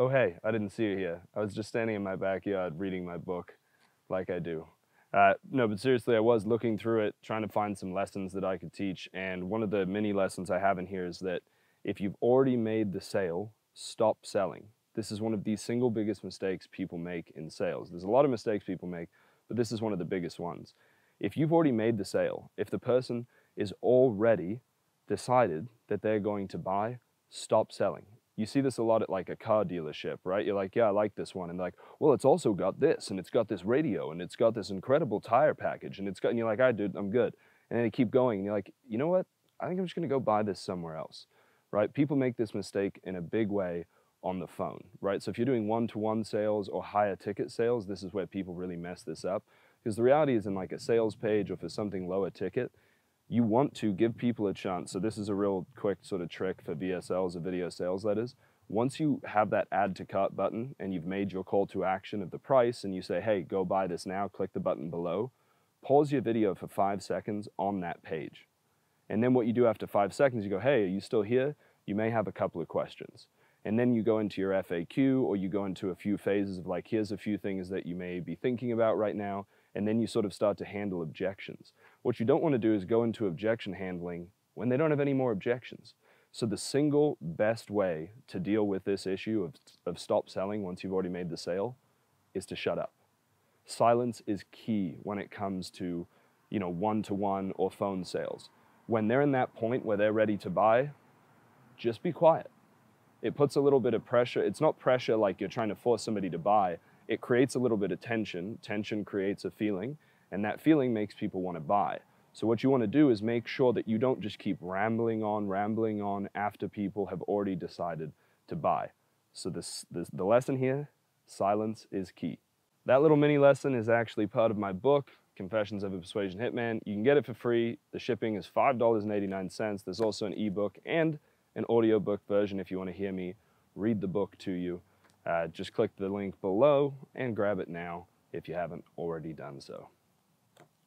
Oh, hey, I didn't see you here. I was just standing in my backyard reading my book like I do. Uh, no, but seriously, I was looking through it, trying to find some lessons that I could teach. And one of the many lessons I have in here is that if you've already made the sale, stop selling. This is one of the single biggest mistakes people make in sales. There's a lot of mistakes people make, but this is one of the biggest ones. If you've already made the sale, if the person is already decided that they're going to buy, stop selling. You see this a lot at like a car dealership, right? You're like, yeah, I like this one. And like, well, it's also got this and it's got this radio and it's got this incredible tire package and it's got, and you're like, I right, dude, I'm good. And then you keep going and you're like, you know what? I think I'm just gonna go buy this somewhere else, right? People make this mistake in a big way on the phone, right? So if you're doing one-to-one -one sales or higher ticket sales, this is where people really mess this up. Because the reality is in like a sales page or for something lower ticket, you want to give people a chance. So this is a real quick sort of trick for VSLs or video sales letters. Once you have that add to cart button and you've made your call to action of the price and you say, hey, go buy this now, click the button below, pause your video for five seconds on that page. And then what you do after five seconds, you go, hey, are you still here? You may have a couple of questions. And then you go into your FAQ or you go into a few phases of like, here's a few things that you may be thinking about right now and then you sort of start to handle objections. What you don't want to do is go into objection handling when they don't have any more objections. So the single best way to deal with this issue of, of stop selling once you've already made the sale is to shut up. Silence is key when it comes to, you know, one-to-one -one or phone sales. When they're in that point where they're ready to buy, just be quiet. It puts a little bit of pressure. It's not pressure like you're trying to force somebody to buy, it creates a little bit of tension. Tension creates a feeling, and that feeling makes people want to buy. So what you want to do is make sure that you don't just keep rambling on, rambling on after people have already decided to buy. So this, this, the lesson here, silence is key. That little mini lesson is actually part of my book, Confessions of a Persuasion Hitman. You can get it for free. The shipping is $5.89. There's also an ebook and an audiobook version if you want to hear me read the book to you. Uh, just click the link below and grab it now if you haven't already done so.